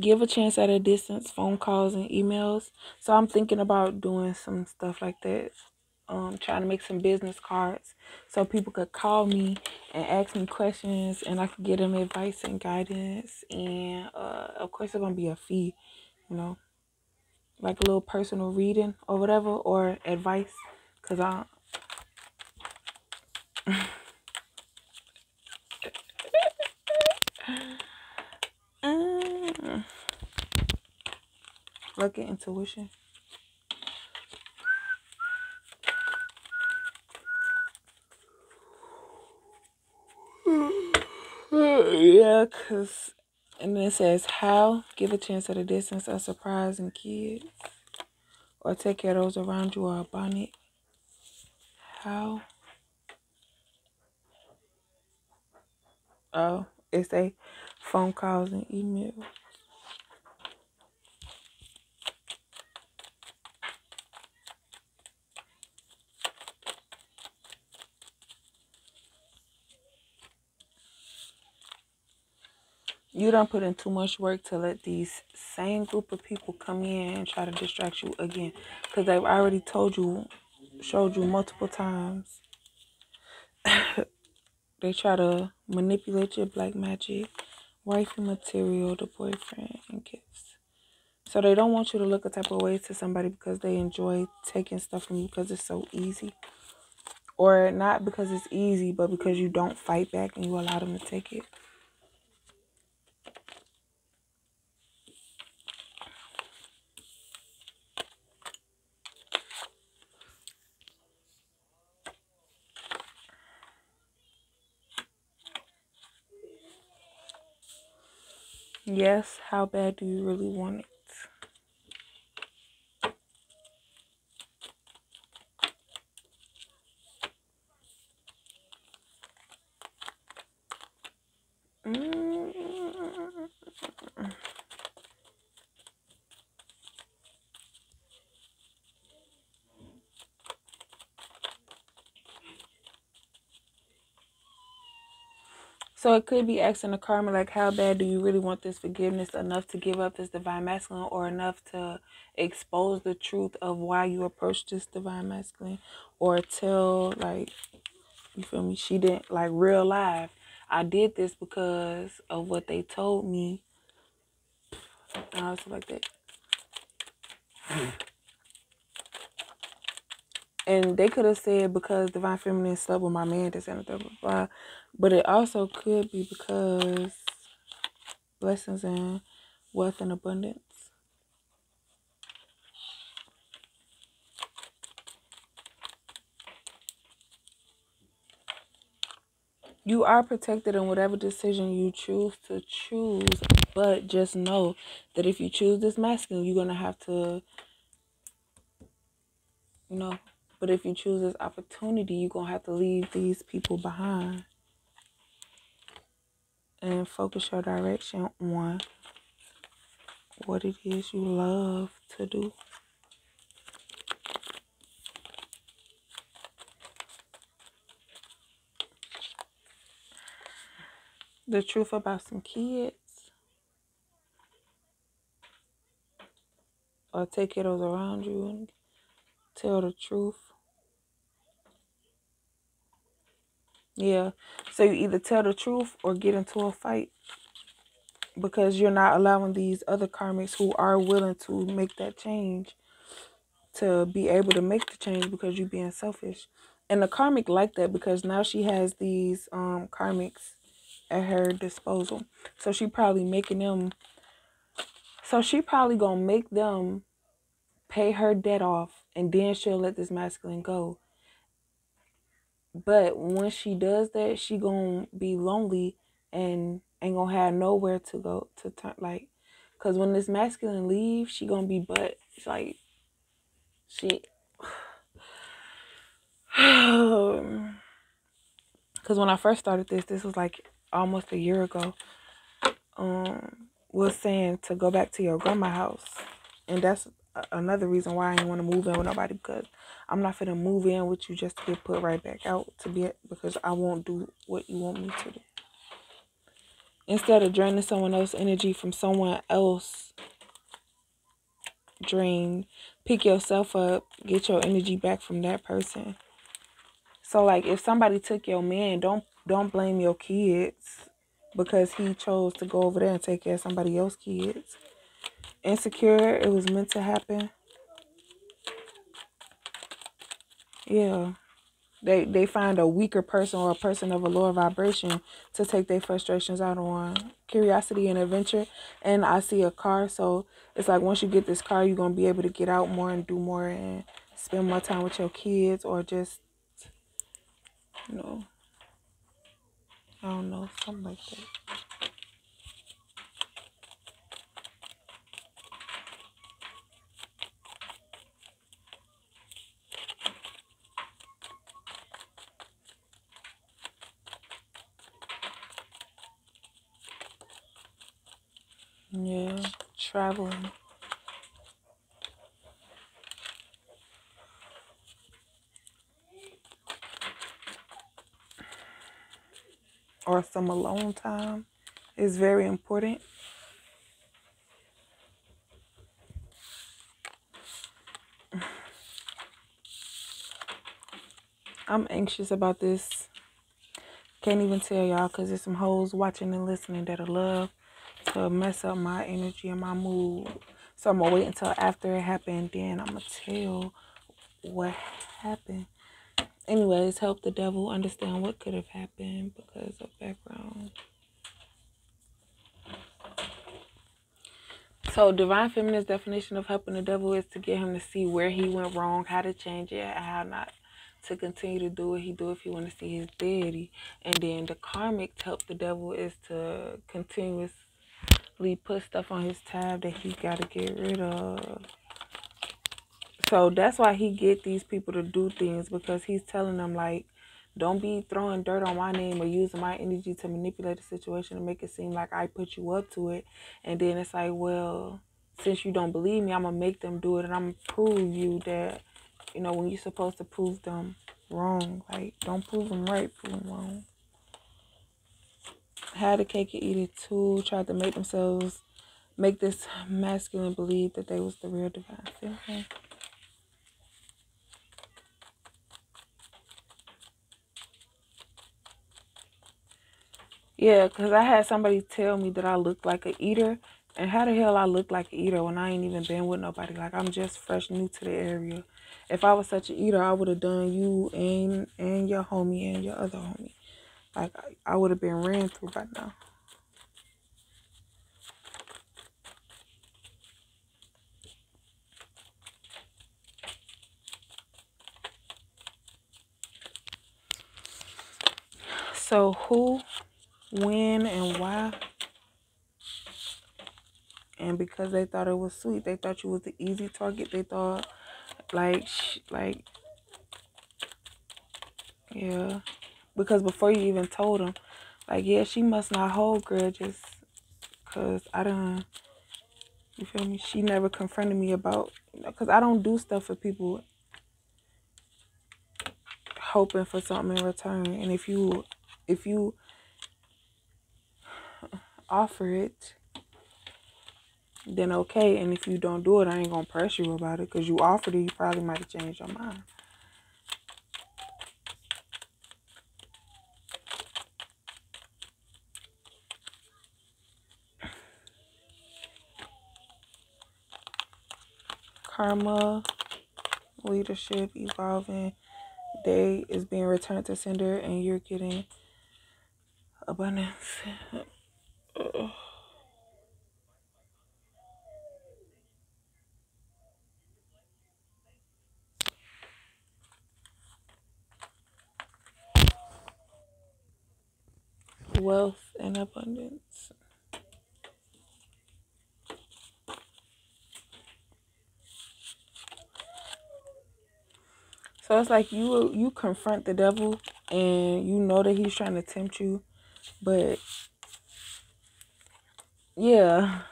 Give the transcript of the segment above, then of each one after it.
give a chance at a distance, phone calls and emails. So I'm thinking about doing some stuff like that. Um, trying to make some business cards so people could call me and ask me questions and I could get them advice and guidance. And uh, of course, it's gonna be a fee, you know, like a little personal reading or whatever, or advice. Cause I, look at intuition. Yeah, cause and then it says how give a chance at a distance of surprising kids or take care of those around you or a bonnet. How? Oh, it's a phone calls and emails. You don't put in too much work to let these same group of people come in and try to distract you again. Because they've already told you, showed you multiple times. they try to manipulate your black magic, wifey material, the boyfriend, and gifts. So they don't want you to look a type of way to somebody because they enjoy taking stuff from you because it's so easy. Or not because it's easy, but because you don't fight back and you allow them to take it. Yes, how bad do you really want it? So it could be asking the karma, like, how bad do you really want this forgiveness enough to give up this divine masculine or enough to expose the truth of why you approached this divine masculine or tell, like, you feel me? She didn't, like, real life. I did this because of what they told me. And I was like that. And they could have said because divine feminine slept with my man, this and blah, blah, blah. But it also could be because blessings and wealth and abundance. You are protected in whatever decision you choose to choose, but just know that if you choose this masculine, you're gonna have to, you know. But if you choose this opportunity, you're gonna have to leave these people behind and focus your direction on what it is you love to do. The truth about some kids, or take of around you and tell the truth. Yeah. So you either tell the truth or get into a fight because you're not allowing these other karmics who are willing to make that change to be able to make the change because you're being selfish. And the karmic like that because now she has these um karmics at her disposal. So she probably making them so she probably gonna make them pay her debt off and then she'll let this masculine go. But when she does that, she gonna be lonely and ain't gonna have nowhere to go to turn like cause when this masculine leaves, she gonna be but it's like she because when I first started this, this was like almost a year ago. Um, was saying to go back to your grandma house, and that's another reason why I didn't want to move in with nobody because I'm not gonna move in with you just to get put right back out to be because I won't do what you want me to do. instead of draining someone else's energy from someone else drain pick yourself up get your energy back from that person so like if somebody took your man don't don't blame your kids because he chose to go over there and take care of somebody else's kids insecure. It was meant to happen. Yeah. They they find a weaker person or a person of a lower vibration to take their frustrations out on. Curiosity and adventure. And i see a car so it's like once you get this car you're gonna be able to get out more and do more and spend more time with your kids or just you know i don't know something like that yeah traveling or some alone time is very important. I'm anxious about this. Can't even tell y'all because there's some hoes watching and listening that'll love to mess up my energy and my mood. So I'm gonna wait until after it happened, then I'm gonna tell what happened. Anyways, help the devil understand what could have happened because of background. So, divine feminine's definition of helping the devil is to get him to see where he went wrong, how to change it, and how not to continue to do what he do if he want to see his deity. And then the karmic to help the devil is to put stuff on his tab that he got to get rid of. So that's why he get these people to do things because he's telling them like, don't be throwing dirt on my name or using my energy to manipulate the situation and make it seem like I put you up to it. And then it's like, well, since you don't believe me, I'm gonna make them do it and I'm gonna prove you that, you know, when you're supposed to prove them wrong. Like, don't prove them right, prove them wrong. Had a cake and eat it too. Tried to make themselves make this masculine believe that they was the real divine feminine. Yeah, because I had somebody tell me that I look like a eater. And how the hell I look like an eater when I ain't even been with nobody? Like, I'm just fresh new to the area. If I was such an eater, I would have done you and and your homie and your other homie. Like, I, I would have been ran through by now. So, who, when, and why? And because they thought it was sweet, they thought you was the easy target. They thought, like, like, yeah. Because before you even told them, like, yeah, she must not hold grudges. Because I don't, you feel me? She never confronted me about, because I don't do stuff for people hoping for something in return. And if you, if you offer it, then okay. And if you don't do it, I ain't gonna press you about it because you offered it. You probably might have changed your mind. Karma, leadership, evolving. Day is being returned to sender, and you're getting abundance. wealth and abundance. So it's like you you confront the devil and you know that he's trying to tempt you, but yeah.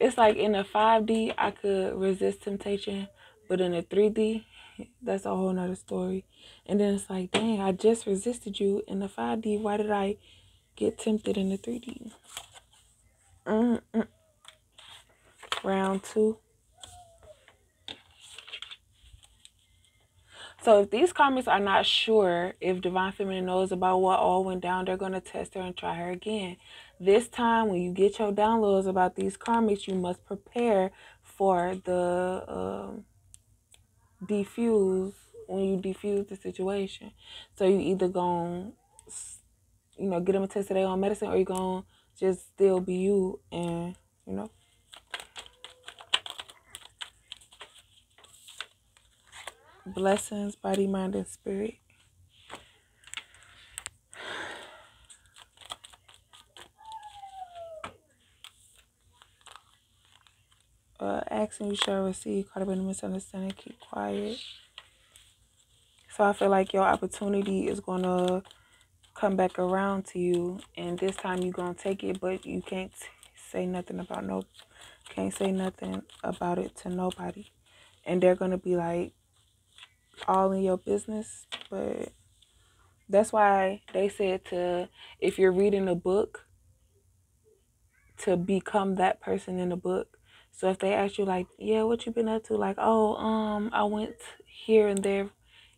It's like in a 5D I could resist temptation, but in a 3D that's a whole nother story. And then it's like, dang, I just resisted you in the 5D. Why did I Get tempted in the 3D. Mm-mm. Round two. So if these karmics are not sure if Divine Feminine knows about what all went down, they're going to test her and try her again. This time, when you get your downloads about these karmics, you must prepare for the um, defuse when you defuse the situation. So you either going to, you know, get them a test of their own medicine or you're going to just still be you and, you know. Blessings, body, mind, and spirit. Uh, asking you shall receive. Caught up in a misunderstanding. Keep quiet. So I feel like your opportunity is going to come back around to you. And this time you're going to take it, but you can't say nothing about no, can't say nothing about it to nobody. And they're going to be like, all in your business, but that's why they said to if you're reading a book to become that person in the book. So if they ask you like, yeah, what you been up to? Like, oh, um, I went here and there,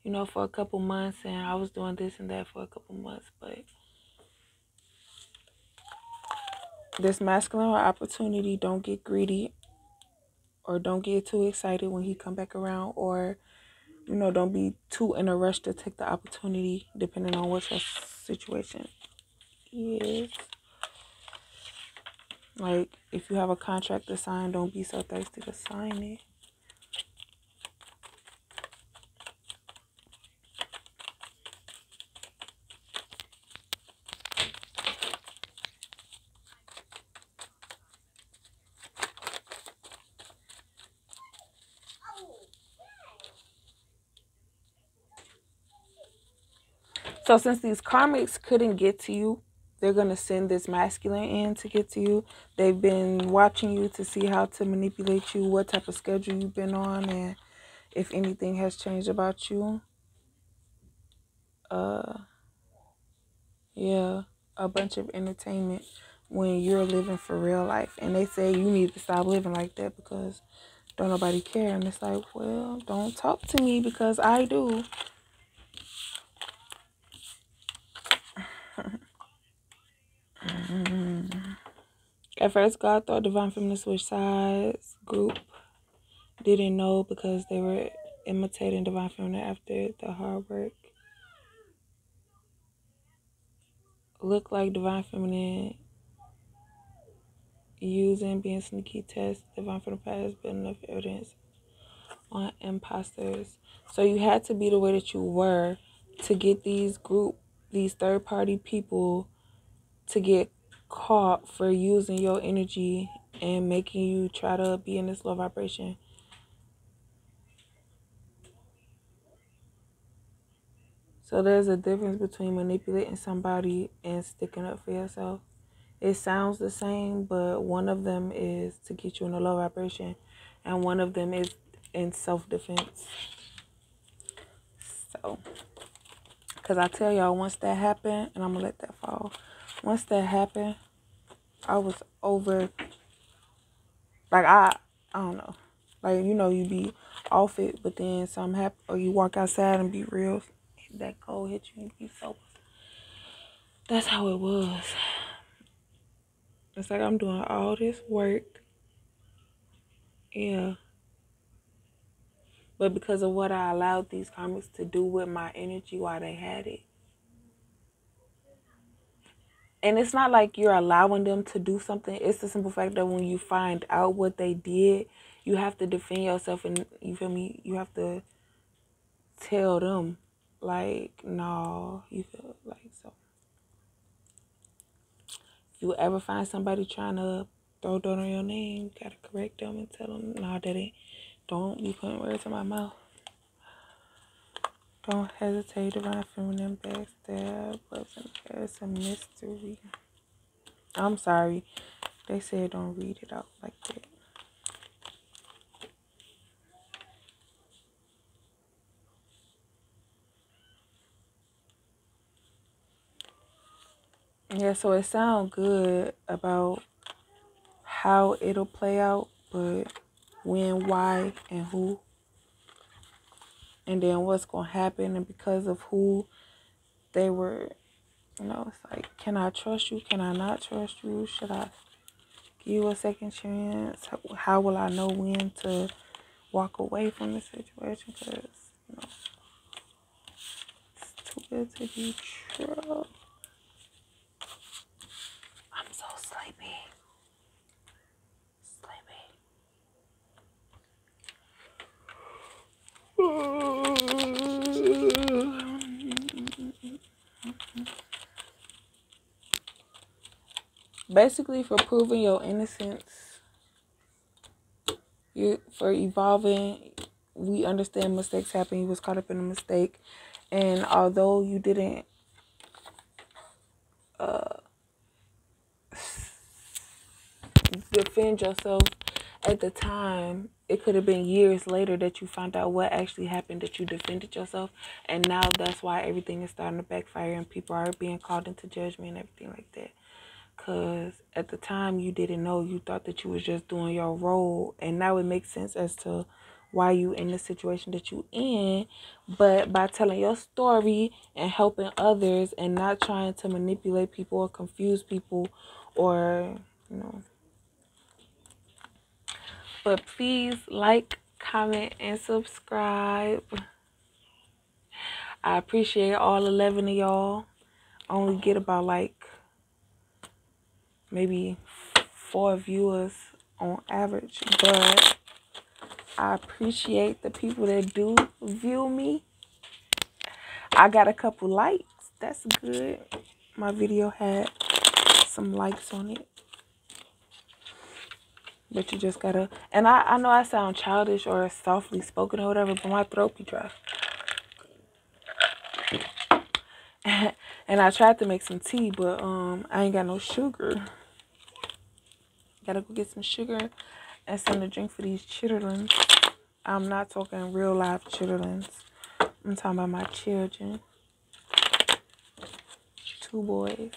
you know, for a couple months and I was doing this and that for a couple months, but this masculine opportunity, don't get greedy or don't get too excited when he come back around or you know, don't be too in a rush to take the opportunity depending on what your situation is. Like, if you have a contract to sign, don't be so thirsty to sign it. So since these karmics couldn't get to you, they're going to send this masculine in to get to you. They've been watching you to see how to manipulate you, what type of schedule you've been on, and if anything has changed about you. Uh, yeah, a bunch of entertainment when you're living for real life. And they say you need to stop living like that because don't nobody care. And it's like, well, don't talk to me because I do. Mm-hmm. At first, God thought Divine Feminine switch sides group didn't know because they were imitating Divine Feminine after the hard work. Look like Divine Feminine using being sneaky test Divine Feminine has been enough evidence on imposters. So you had to be the way that you were to get these group, these third party people to get caught for using your energy and making you try to be in this low vibration. So there's a difference between manipulating somebody and sticking up for yourself. It sounds the same, but one of them is to get you in a low vibration, and one of them is in self defense. So, because I tell y'all, once that happened, and I'm gonna let that fall once that happened, I was over. Like I, I don't know. Like you know, you be off it, but then something happen, or you walk outside and be real. That cold hit you and be sober. That's how it was. It's like I'm doing all this work. Yeah. But because of what I allowed these karmics to do with my energy while they had it, and it's not like you're allowing them to do something. It's the simple fact that when you find out what they did, you have to defend yourself and you feel me, you have to tell them like, no, you feel like so. If you ever find somebody trying to throw dirt on your name, you gotta correct them and tell them, no, that ain't don't be putting words in my mouth. Don't hesitate to run feminine backstab. Wasn't as a mystery. I'm sorry. They said don't read it out like that. Yeah, so it sounds good about how it'll play out, but when, why, and who, and then what's gonna happen, and because of who they were, you know, it's like, can I trust you? Can I not trust you? Should I give you a second chance? How, how will I know when to walk away from the situation? Because you know, it's too good to be true. I'm so sleepy. Sleepy. Basically, for proving your innocence, you for evolving. We understand mistakes happen. You was caught up in a mistake, and although you didn't uh, defend yourself at the time, it could have been years later that you found out what actually happened that you defended yourself and now that's why everything is starting to backfire and people are being called into judgment and everything like that because at the time you didn't know you thought that you was just doing your role and now it makes sense as to why you in the situation that you in but by telling your story and helping others and not trying to manipulate people or confuse people or you know but please like, comment, and subscribe. I appreciate all 11 of y'all. Only get about like maybe four viewers on average, but I appreciate the people that do view me. I got a couple likes. That's good. My video had some likes on it. But you just gotta, and I, I know I sound childish or softly spoken or whatever, but my throat be dry. and I tried to make some tea, but um, I ain't got no sugar. Gotta go get some sugar and something to drink for these chitterlings. I'm not talking real life chitterlings. I'm talking about my children. Two boys.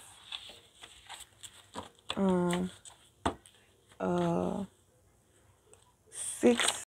Um, uh, six